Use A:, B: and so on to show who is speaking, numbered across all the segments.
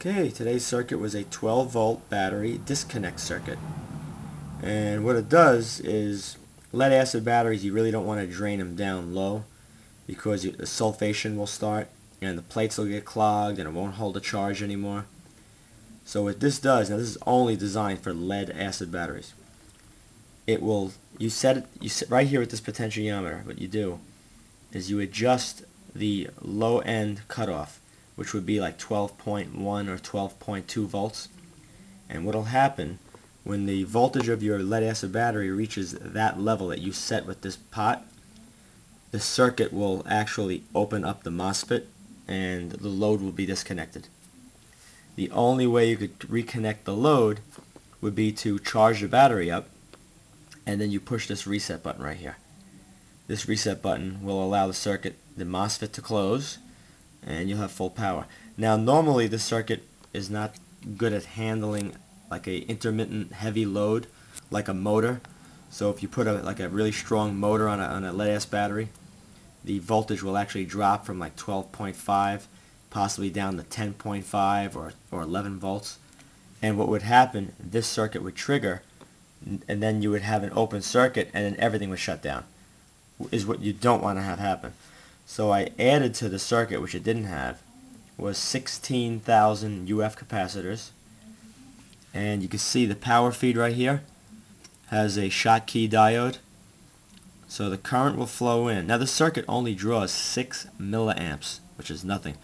A: Okay, today's circuit was a 12 volt battery disconnect circuit. And what it does is lead acid batteries, you really don't want to drain them down low because the sulfation will start and the plates will get clogged and it won't hold a charge anymore. So what this does, now this is only designed for lead acid batteries. It will, you set it, you set right here with this potentiometer, what you do is you adjust the low end cutoff which would be like 12.1 or 12.2 volts. And what will happen when the voltage of your lead acid battery reaches that level that you set with this pot, the circuit will actually open up the MOSFET and the load will be disconnected. The only way you could reconnect the load would be to charge the battery up and then you push this reset button right here. This reset button will allow the circuit, the MOSFET to close and you'll have full power. Now normally the circuit is not good at handling like a intermittent heavy load like a motor. So if you put a, like a really strong motor on a, on a lead acid battery, the voltage will actually drop from like 12.5 possibly down to 10.5 or, or 11 volts. And what would happen, this circuit would trigger and then you would have an open circuit and then everything would shut down is what you don't want to have happen. So I added to the circuit, which it didn't have, was 16,000 UF capacitors. And you can see the power feed right here has a Schottky diode. So the current will flow in. Now the circuit only draws 6 milliamps, which is nothing.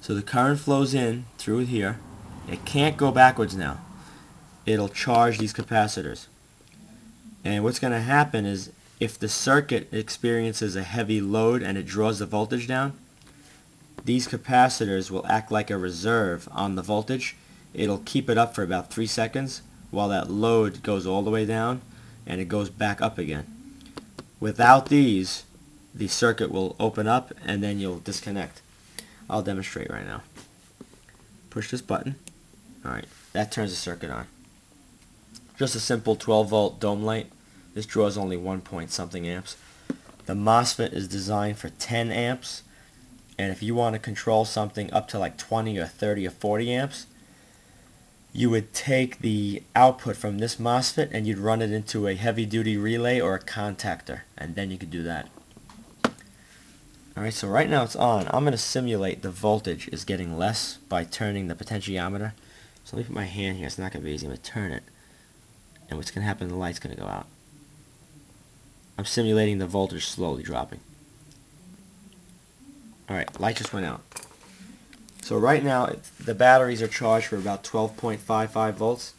A: So the current flows in through here. It can't go backwards now. It'll charge these capacitors. And what's going to happen is if the circuit experiences a heavy load and it draws the voltage down, these capacitors will act like a reserve on the voltage. It'll keep it up for about 3 seconds while that load goes all the way down and it goes back up again. Without these, the circuit will open up and then you'll disconnect. I'll demonstrate right now. Push this button. Alright, that turns the circuit on. Just a simple 12 volt dome light. This draws only 1 point something amps. The MOSFET is designed for 10 amps. And if you want to control something up to like 20 or 30 or 40 amps, you would take the output from this MOSFET and you'd run it into a heavy duty relay or a contactor. And then you could do that. Alright, so right now it's on. I'm going to simulate the voltage is getting less by turning the potentiometer. So let me put my hand here. It's not going to be easy. I'm going to turn it. And what's going to happen, the light's going to go out. I'm simulating the voltage slowly dropping. Alright, light just went out. So right now, the batteries are charged for about 12.55 volts.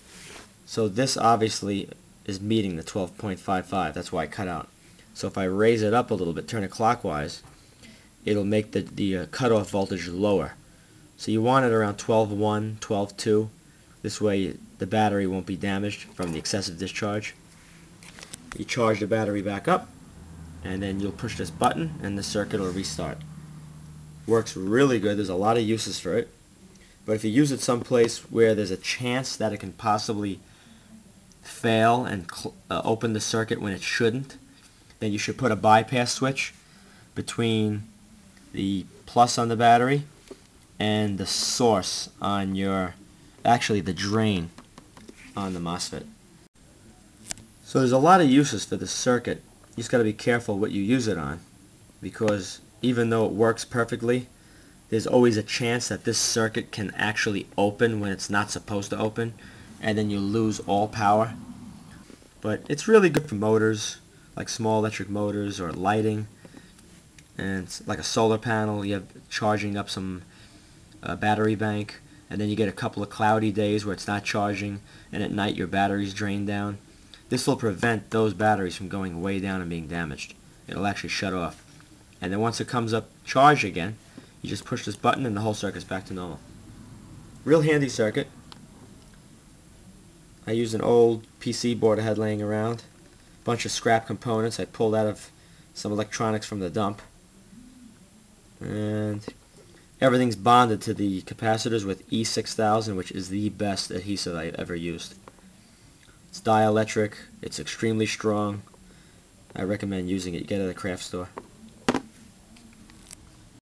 A: So this obviously is meeting the 12.55. That's why I cut out. So if I raise it up a little bit, turn it clockwise, it'll make the, the uh, cutoff voltage lower. So you want it around 12.1, 12.2. This way the battery won't be damaged from the excessive discharge you charge the battery back up and then you'll push this button and the circuit will restart. Works really good. There's a lot of uses for it. But if you use it someplace where there's a chance that it can possibly fail and uh, open the circuit when it shouldn't, then you should put a bypass switch between the plus on the battery and the source on your, actually the drain on the MOSFET. So there's a lot of uses for this circuit. You just got to be careful what you use it on because even though it works perfectly, there's always a chance that this circuit can actually open when it's not supposed to open and then you lose all power. But it's really good for motors, like small electric motors or lighting. And like a solar panel, you have charging up some uh, battery bank and then you get a couple of cloudy days where it's not charging and at night your battery's drained down. This will prevent those batteries from going way down and being damaged. It'll actually shut off. And then once it comes up charged again, you just push this button and the whole circuit's back to normal. Real handy circuit. I used an old PC board I had laying around. Bunch of scrap components I pulled out of some electronics from the dump. And everything's bonded to the capacitors with E6000 which is the best adhesive I've ever used. It's dielectric. It's extremely strong. I recommend using it. You Get it at a craft store.